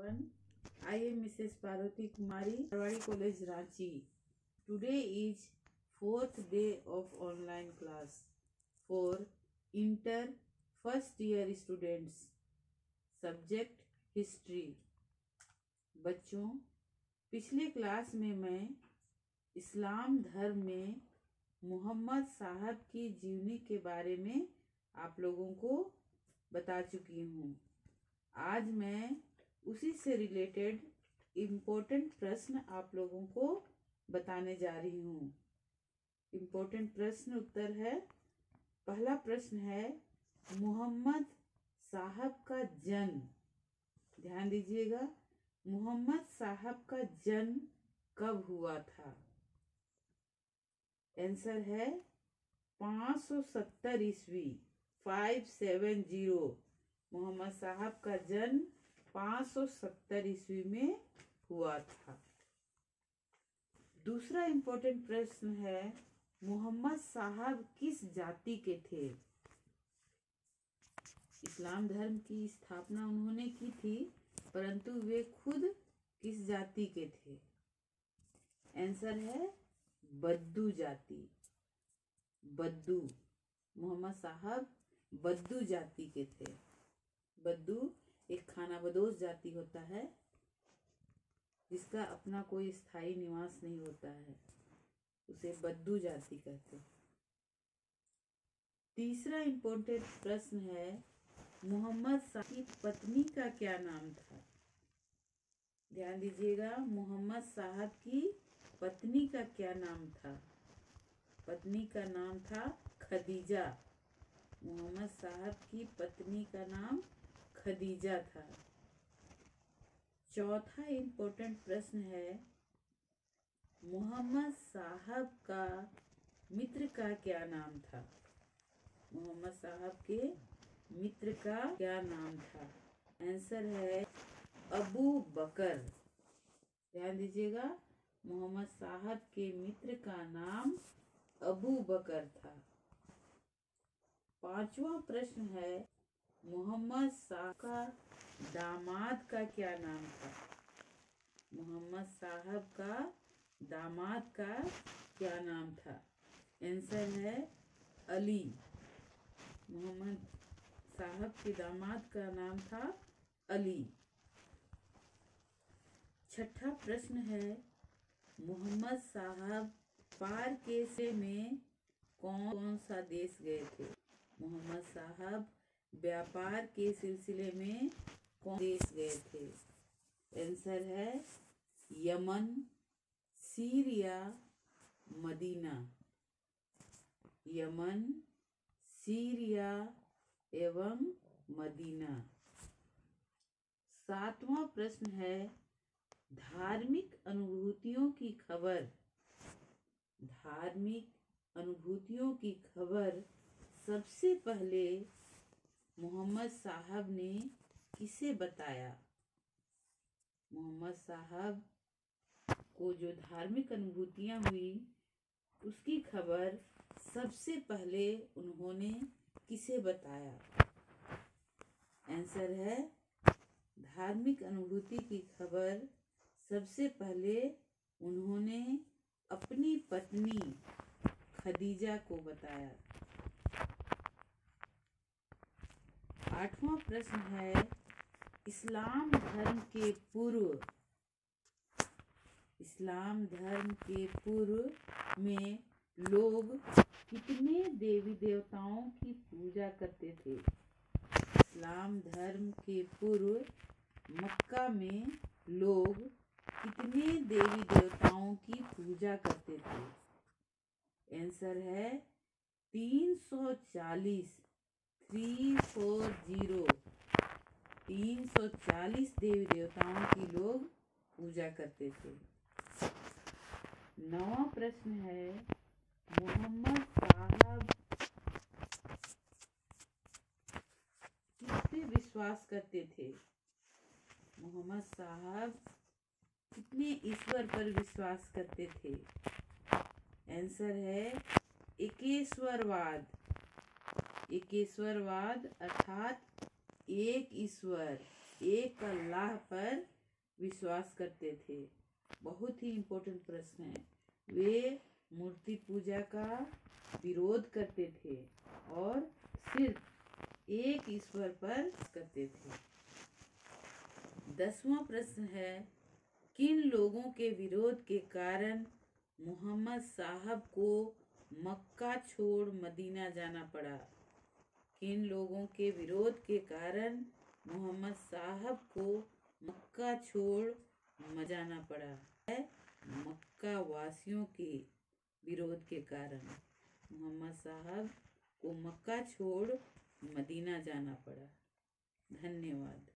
One I am Mrs Parvati Kumari Marwari college Ranchi today is fourth day of online class for inter first year students subject history बच्चों, पिछले class में मैं इस्लाम धर्म में मोहम्मद साहब की जीवनी के बारे में आप लोगों को बता चुकी हूँ। आज मैं उसी से रिलेटेड इम्पोर्टेंट प्रश्न आप लोगों को बताने जा रही हूँ। इम्पोर्टेंट प्रश्न उत्तर है। पहला प्रश्न है, मोहम्मद साहब का जन्म ध्यान दीजिएगा, मोहम्मद साहब का जन्म कब हुआ था? आंसर है 570 ईस्वी 570 मोहम्मद साहब का जन्म 570 ईस्वी में हुआ था। दूसरा इम्पोर्टेंट प्रश्न है, मोहम्मद साहब किस जाति के थे? इस्लाम धर्म की स्थापना उन्होंने की थी, परंतु वे खुद किस जाति के थे? आंसर है, बद्दू जाति। बद्दू, मोहम्मद साहब बद्दू जाति के थे। बद्दू एक खाना बदोश जाति होता है, जिसका अपना कोई स्थायी निवास नहीं होता है, उसे बद्दू जाति कहते हैं। तीसरा इम्पोर्टेंट प्रश्न है, मोहम्मद साहब की पत्नी का क्या नाम था? ध्यान दीजिएगा, मोहम्मद साहब की पत्नी का क्या नाम था? पत्नी का नाम था खदीजा। मोहम्मद साहब की पत्नी का नाम खदीजा था। चौथा इम्पोर्टेंट प्रश्न है, मोहम्मद साहब का मित्र का क्या नाम था? मोहम्मद साहब के मित्र का क्या नाम था? आंसर है अबू बकर। ध्यान दीजिएगा, मोहम्मद साहब के मित्र का नाम अबू बकर था। पांचवा प्रश्न है मोहम्मद साहब का दामाद का क्या नाम था? मोहम्मद साहब का दामाद का क्या नाम था? आंसर है अली। मोहम्मद साहब के दामाद का नाम था अली। छठा प्रश्न है, मोहम्मद साहब पार के में कौन कौन सा देश गए थे? मोहम्मद साहब व्यापार के सिलसिले में कौन देश गए थे। आंसर है Yemen, Syria, Medina. Yemen, Syria एवं मदीना। सातवां प्रश्न है धार्मिक अनुभूतियों की खबर। धार्मिक अनुभूतियों की खबर सबसे पहले मोहम्मद साहब ने किसे बताया? मोहम्मद साहब को जो धार्मिक अनुभूतियाँ हुई, उसकी खबर सबसे पहले उन्होंने किसे बताया? आंसर है, धार्मिक अनुभूति की खबर सबसे पहले उन्होंने अपनी पत्नी खदीजा को बताया। आठवां प्रश्न है, इस्लाम धर्म के पूर्व। इस्लाम धर्म के पूर्व में लोग कितने देवी देवताओं की पूजा करते थे? इस्लाम धर्म के पूर्व मक्का में लोग कितने देवी देवताओं की पूजा करते थे? आंसर है, तीन सौ चालीस। Three four zero. तीन सौ चालीस देवी देवताओं की लोग पूजा करते थे। नवा प्रश्न है, मोहम्मद साहब किस पे विश्वास करते थे? मोहम्मद साहब कितने ईश्वर पर विश्वास करते थे? आंसर है, एकेश्वरवाद। एकेश्वरवाद अर्थात एक ईश्वर, एक अल्लाह पर विश्वास करते थे। बहुत ही इम्पोर्टेंट प्रश्न है। वे मूर्ति पूजा का विरोध करते थे और सिर्फ़ एक ईश्वर पर करते थे। दसवां प्रश्न है, किन लोगों के विरोध के कारण मोहम्मद साहब को मक्का छोड़ मदीना जाना पड़ा? किन लोगों के विरोध के कारण मोहम्मद साहब को मक्का छोड़ मजाना पड़ा। है मक्का वासियों के विरोध के कारण मोहम्मद साहब को मक्का छोड़ मदीना जाना पड़ा। धन्यवाद।